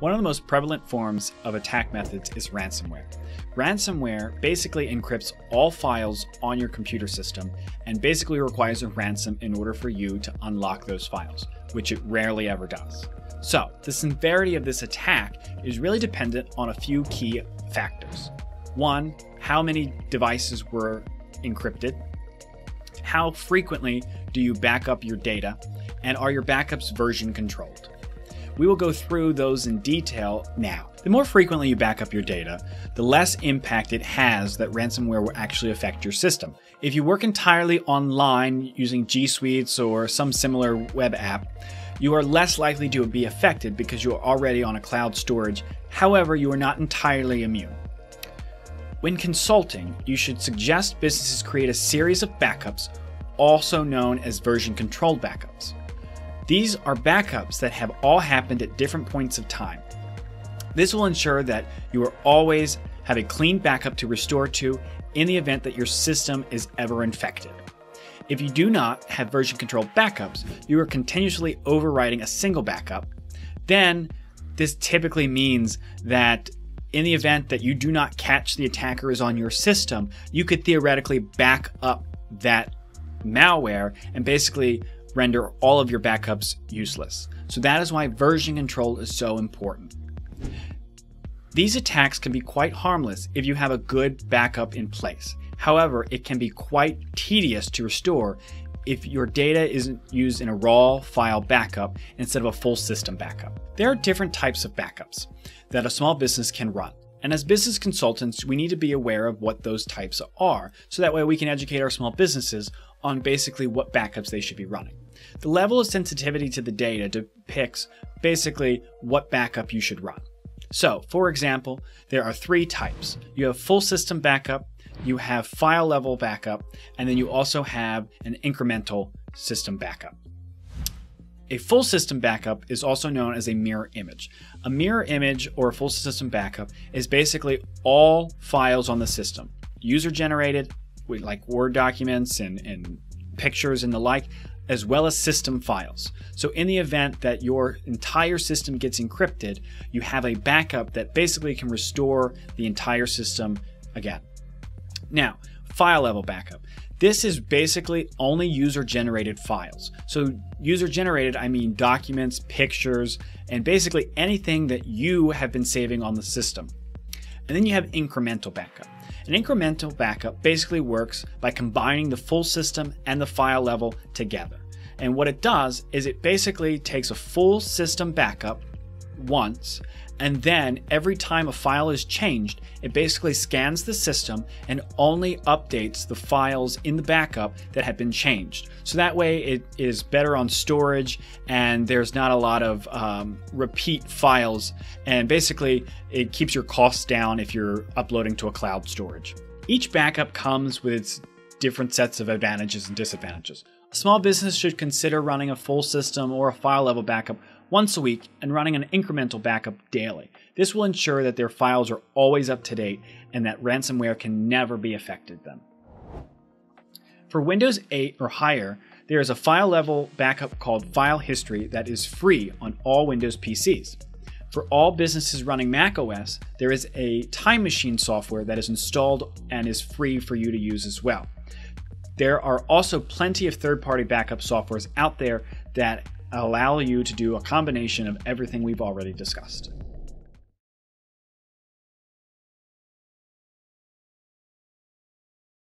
One of the most prevalent forms of attack methods is ransomware. Ransomware basically encrypts all files on your computer system and basically requires a ransom in order for you to unlock those files, which it rarely ever does. So, the severity of this attack is really dependent on a few key factors. One, how many devices were encrypted? How frequently do you back up your data? And are your backups version controlled? We will go through those in detail now. The more frequently you back up your data, the less impact it has that ransomware will actually affect your system. If you work entirely online using G Suites or some similar web app, you are less likely to be affected because you are already on a cloud storage. However, you are not entirely immune. When consulting, you should suggest businesses create a series of backups, also known as version controlled backups. These are backups that have all happened at different points of time. This will ensure that you will always have a clean backup to restore to in the event that your system is ever infected. If you do not have version control backups, you are continuously overwriting a single backup. Then, this typically means that in the event that you do not catch the attackers on your system, you could theoretically back up that malware and basically render all of your backups useless. So that is why version control is so important. These attacks can be quite harmless if you have a good backup in place. However, it can be quite tedious to restore if your data isn't used in a raw file backup instead of a full system backup. There are different types of backups that a small business can run. And as business consultants, we need to be aware of what those types are so that way we can educate our small businesses on basically what backups they should be running. The level of sensitivity to the data depicts basically what backup you should run. So, for example, there are three types. You have full system backup, you have file level backup, and then you also have an incremental system backup. A full system backup is also known as a mirror image. A mirror image or a full system backup is basically all files on the system, user generated, like Word documents and, and pictures and the like, as well as system files. So, in the event that your entire system gets encrypted, you have a backup that basically can restore the entire system again. Now, file level backup. This is basically only user generated files. So, user generated, I mean documents, pictures, and basically anything that you have been saving on the system. And then you have incremental backup. An incremental backup basically works by combining the full system and the file level together. And what it does is it basically takes a full system backup once and then every time a file is changed, it basically scans the system and only updates the files in the backup that have been changed. So that way it is better on storage and there's not a lot of um, repeat files. And basically, it keeps your costs down if you're uploading to a cloud storage. Each backup comes with its different sets of advantages and disadvantages. A small business should consider running a full system or a file level backup once a week and running an incremental backup daily. This will ensure that their files are always up to date and that ransomware can never be affected them. For Windows 8 or higher, there is a file level backup called File History that is free on all Windows PCs. For all businesses running macOS, there is a Time Machine software that is installed and is free for you to use as well. There are also plenty of third party backup softwares out there that allow you to do a combination of everything we've already discussed.